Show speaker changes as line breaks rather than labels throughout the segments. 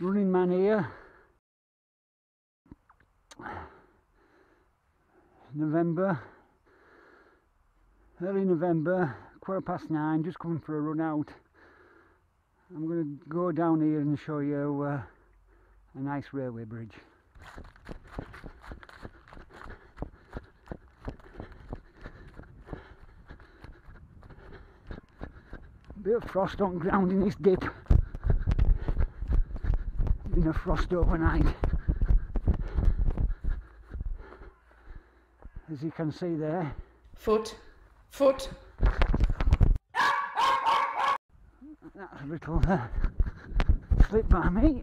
Running Man here. November, early November, quarter past nine, just coming for a run out. I'm going to go down here and show you uh, a nice railway bridge. Bit of frost on ground in this dip. A frost overnight. As you can see there.
Foot, foot.
That's a little uh, slip by me.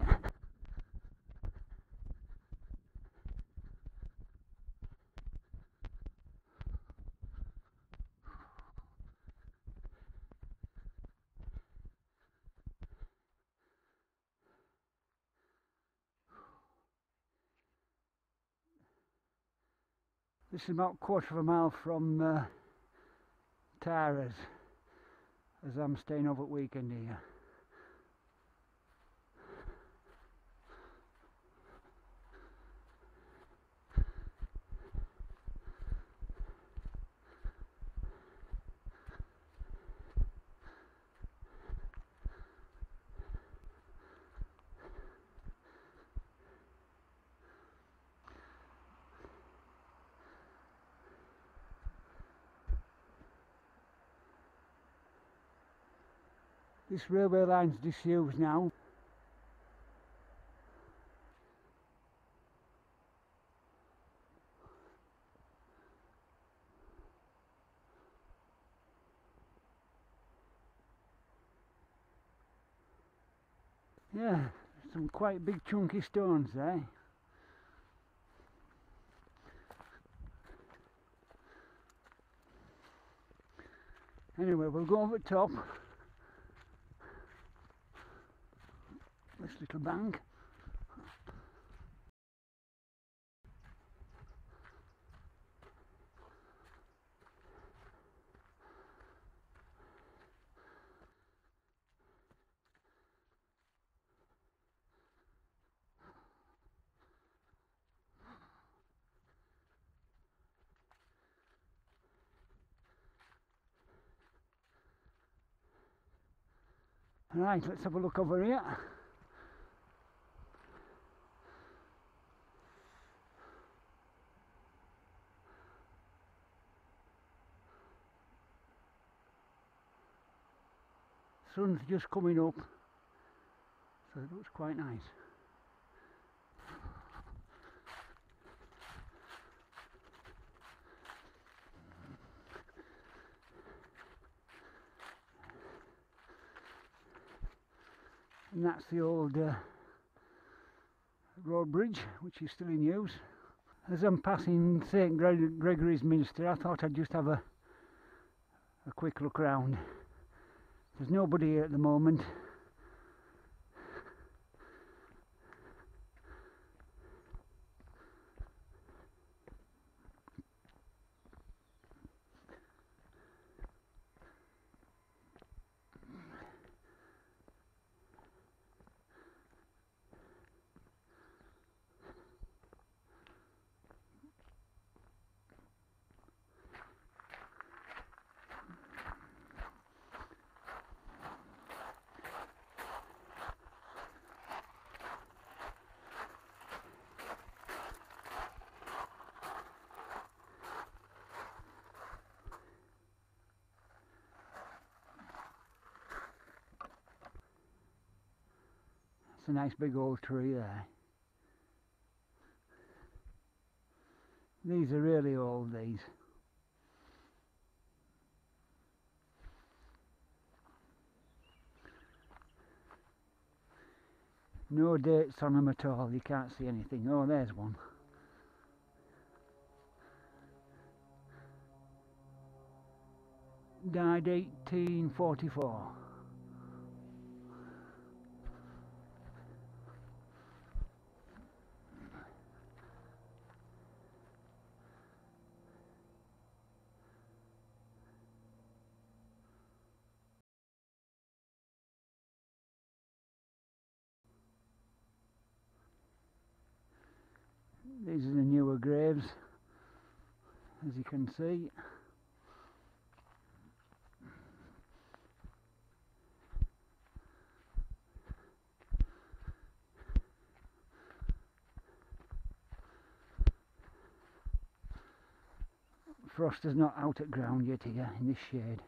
This is about a quarter of a mile from uh, Tara's as I'm staying over at weekend here. This railway line's disused now. Yeah, some quite big chunky stones there. Anyway, we'll go over top. this little bank. Right, let's have a look over here. Sun's just coming up. So it looks quite nice. And that's the old uh, road bridge which is still in use. As I'm passing St Gregory's Minster I thought I'd just have a a quick look around there's nobody here at the moment. It's a nice big old tree there. These are really old, these. No dates on them at all, you can't see anything. Oh, there's one. Died 1844. These are the newer graves, as you can see. Frost is not out at ground yet here in this shade.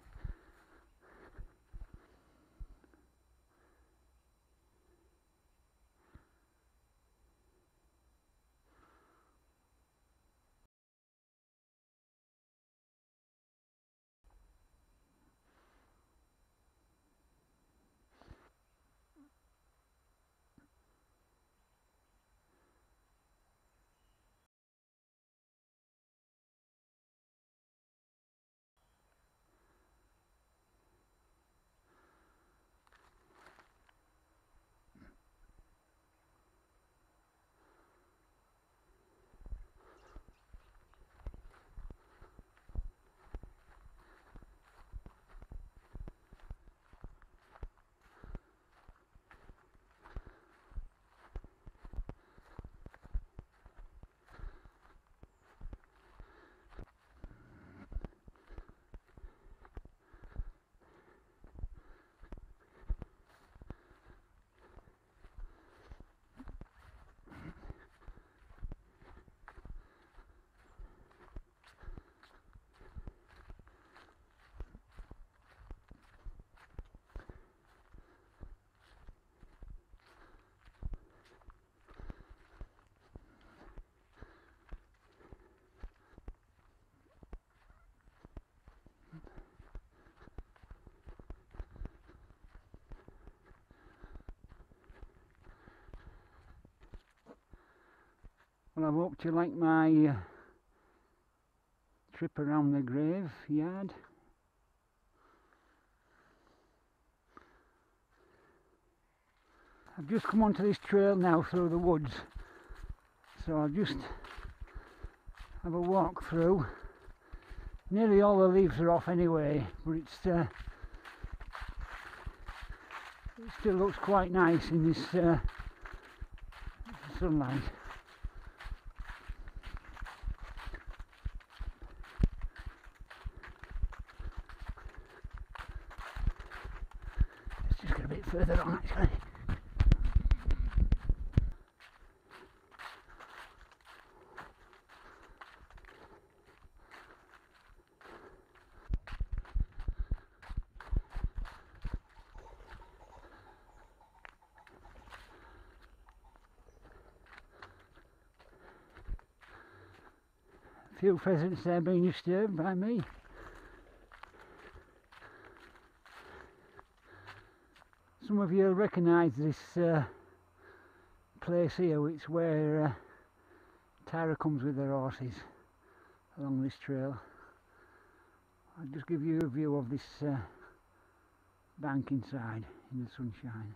Well, I hope you like my uh, trip around the graveyard. I've just come onto this trail now through the woods, so I'll just have a walk through. Nearly all the leaves are off anyway, but it's uh, it still looks quite nice in this uh, sunlight. Let's just get a bit further on actually. few pheasants there being disturbed by me. Some of you recognise this uh, place here, it's where uh, Tara comes with her horses along this trail. I'll just give you a view of this uh, bank inside in the sunshine.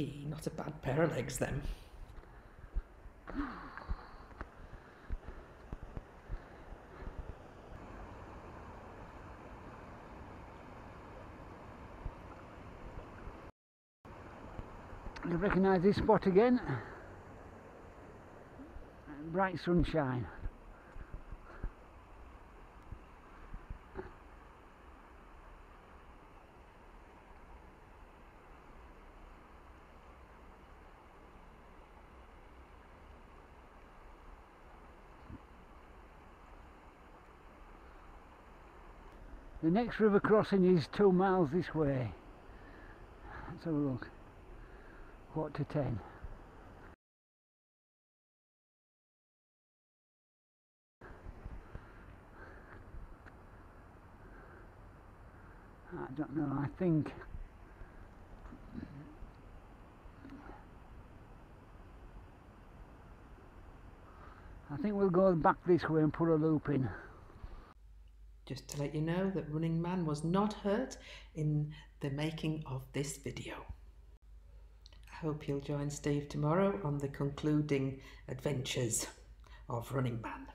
Eh, not a bad pair of legs, then.
You recognise this spot again? Bright sunshine. The next river crossing is two miles this way. Let's have a look. Quarter to ten. I don't know, I think I think we'll go back this way and put a loop in.
Just to let you know that Running Man was not hurt in the making of this video. I hope you'll join Steve tomorrow on the concluding adventures of Running Man.